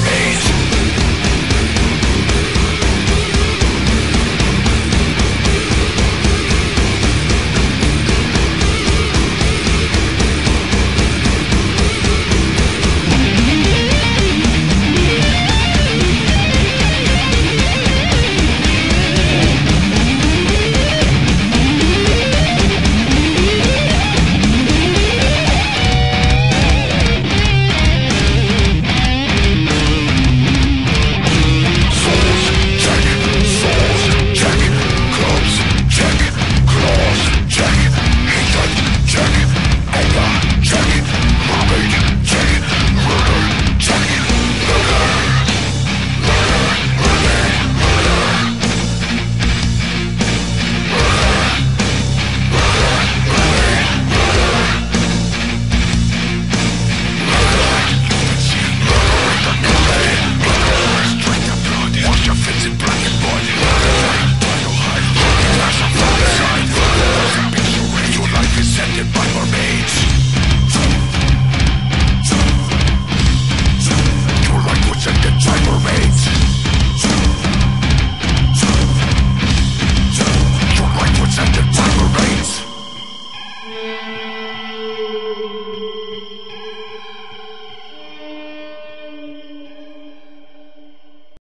memories